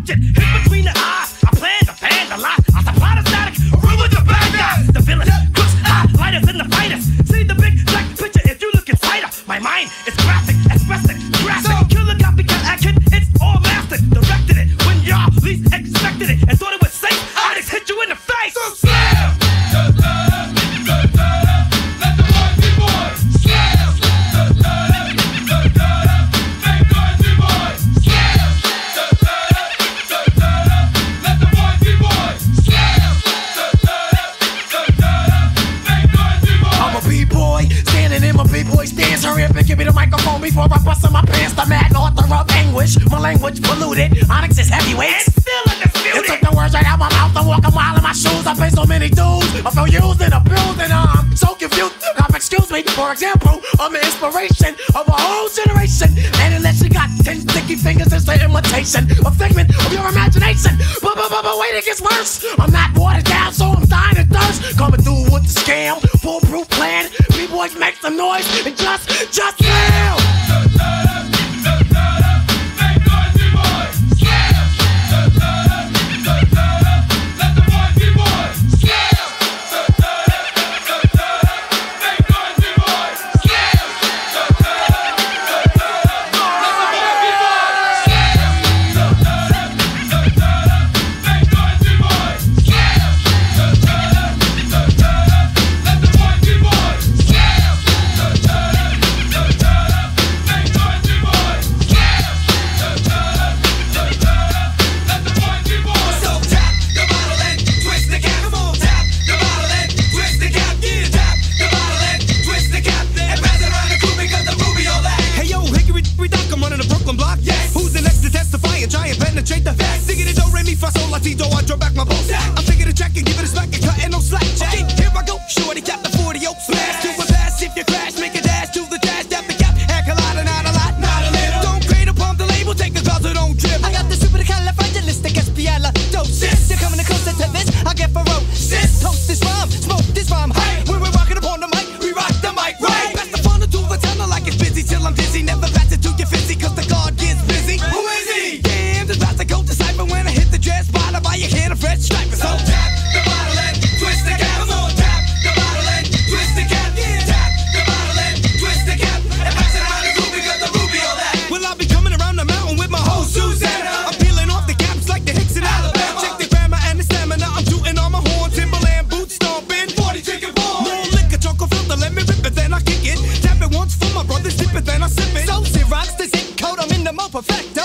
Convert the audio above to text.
watch it. undisputed. Onyx is heavyweight. And still undisputed. You took the words right out my mouth and walk a mile in my shoes. I face so many dudes. I feel used and abused and uh, I'm so confused. Now, excuse me, for example, I'm the inspiration of a whole generation. And unless you got ten sticky fingers, it's an imitation. A figment of your imagination. But, but, but, but wait, it gets worse. I'm not watered down, so I'm dying of thirst. Coming through with the scam, foolproof plan. B-boys make some noise and just, just yell. sipping. So Xerox, this ink code, I'm in the mo perfect.